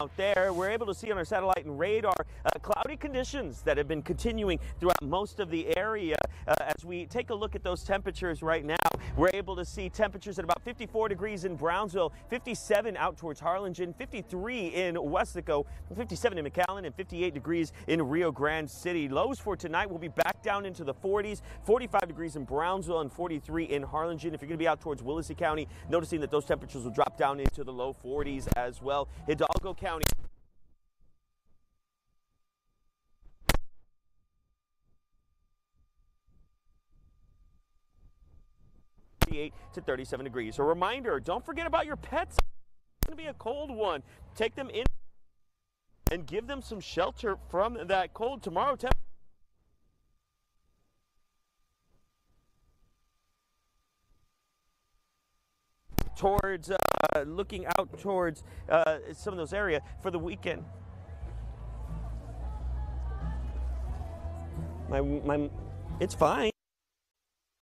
out there. We're able to see on our satellite and radar uh, cloudy conditions that have been continuing throughout most of the area. Uh, as we take a look at those temperatures right now, we're able to see temperatures at about 54 degrees in Brownsville, 57 out towards Harlingen, 53 in Weslaco, 57 in McAllen, and 58 degrees in Rio Grande City. Lows for tonight will be back down into the 40s, 45 degrees in Brownsville and 43 in Harlingen. If you're going to be out towards Willacy County, noticing that those temperatures will drop down into the low 40s as well. Hidalgo County. to 37 degrees. A reminder, don't forget about your pets. It's going to be a cold one. Take them in and give them some shelter from that cold tomorrow. Towards uh, uh, looking out towards uh, some of those areas for the weekend. My, my, it's fine.